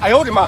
哎呦我的妈！